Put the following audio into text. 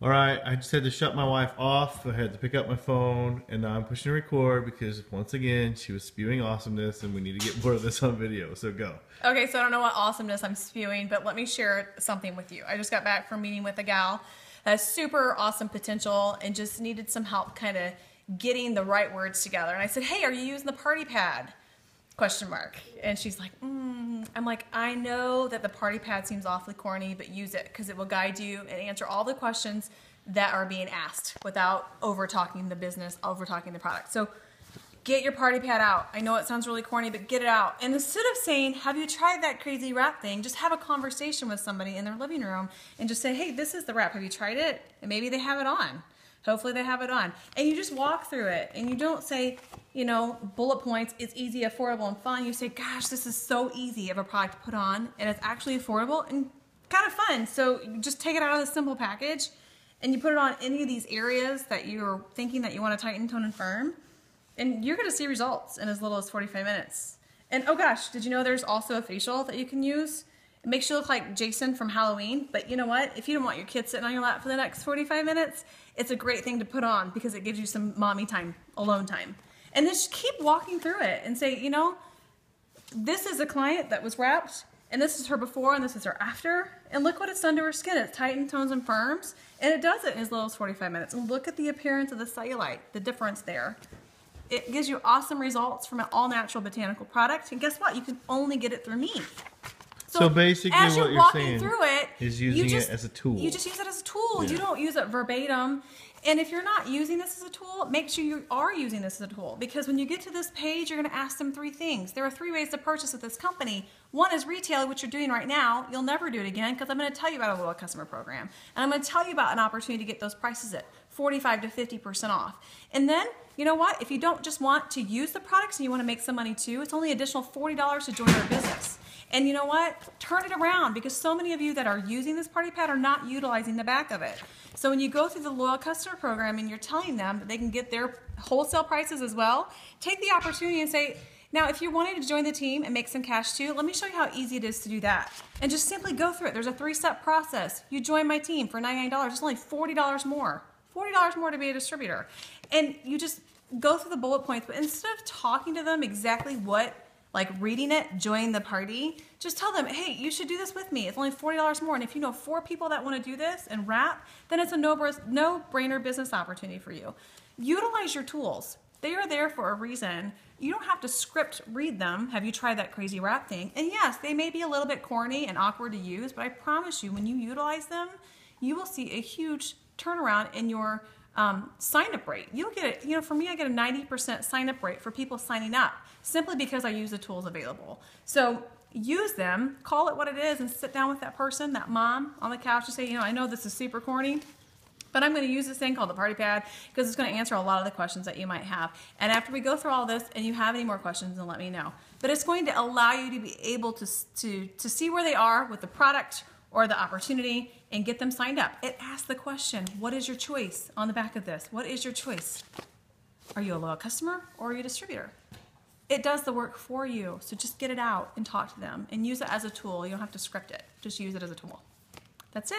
All right, I just had to shut my wife off. I had to pick up my phone, and now I'm pushing record because once again she was spewing awesomeness, and we need to get more of this on video. So go. Okay, so I don't know what awesomeness I'm spewing, but let me share something with you. I just got back from meeting with a gal that has super awesome potential and just needed some help kind of getting the right words together. And I said, "Hey, are you using the party pad?" Question mark. And she's like, mm. I'm like, I know that the party pad seems awfully corny, but use it because it will guide you and answer all the questions that are being asked without over talking the business, over talking the product. So get your party pad out. I know it sounds really corny, but get it out. And instead of saying, have you tried that crazy wrap thing, just have a conversation with somebody in their living room and just say, hey, this is the wrap. Have you tried it? And maybe they have it on. Hopefully they have it on. And you just walk through it and you don't say, you know, bullet points, it's easy, affordable, and fun. You say, gosh, this is so easy of a product to put on and it's actually affordable and kind of fun. So you just take it out of the simple package and you put it on any of these areas that you're thinking that you want to tighten, tone, and firm. And you're going to see results in as little as 45 minutes. And oh gosh, did you know there's also a facial that you can use? It makes you look like Jason from Halloween, but you know what? If you don't want your kid sitting on your lap for the next 45 minutes, it's a great thing to put on because it gives you some mommy time, alone time. And then just keep walking through it and say, you know, this is a client that was wrapped, and this is her before, and this is her after. And look what it's done to her skin. It tightens, tones, and firms. And it does it in as little as 45 minutes. And look at the appearance of the cellulite, the difference there. It gives you awesome results from an all-natural botanical product. And guess what? You can only get it through me. So, basically, as you're what you're walking saying through it, is you using just- it as a tool. You just use it as a tool. Yeah. You don't use it verbatim. And if you're not using this as a tool, make sure you are using this as a tool because when you get to this page, you're going to ask them three things. There are three ways to purchase at this company. One is retail, which you're doing right now. You'll never do it again because I'm going to tell you about a loyal customer program. And I'm going to tell you about an opportunity to get those prices at 45 to 50% off. And then, you know what? If you don't just want to use the products and you want to make some money too, it's only additional $40 to join our business. And you know what? Turn it around because so many of you that are using this party pad are not utilizing the back of it. So when you go through the loyal customer program and you're telling them that they can get their wholesale prices as well, take the opportunity and say, now if you're wanting to join the team and make some cash too, let me show you how easy it is to do that. And just simply go through it. There's a three-step process. You join my team for $99. It's only $40 more. $40 more to be a distributor. And you just go through the bullet points, but instead of talking to them exactly what like reading it, join the party, just tell them, hey, you should do this with me. It's only $40 more. And if you know four people that want to do this and wrap, then it's a no-brainer business opportunity for you. Utilize your tools. They are there for a reason. You don't have to script read them. Have you tried that crazy wrap thing? And yes, they may be a little bit corny and awkward to use, but I promise you, when you utilize them, you will see a huge turnaround in your um, sign up rate. You'll get it, you know, for me, I get a 90% sign up rate for people signing up simply because I use the tools available. So use them, call it what it is, and sit down with that person, that mom on the couch and say, you know, I know this is super corny. But I'm going to use this thing called the party pad because it's going to answer a lot of the questions that you might have. And after we go through all this and you have any more questions, then let me know. But it's going to allow you to be able to, to, to see where they are with the product or the opportunity and get them signed up. It asks the question, what is your choice on the back of this? What is your choice? Are you a loyal customer or are you a distributor? It does the work for you. So just get it out and talk to them and use it as a tool. You don't have to script it. Just use it as a tool. That's it.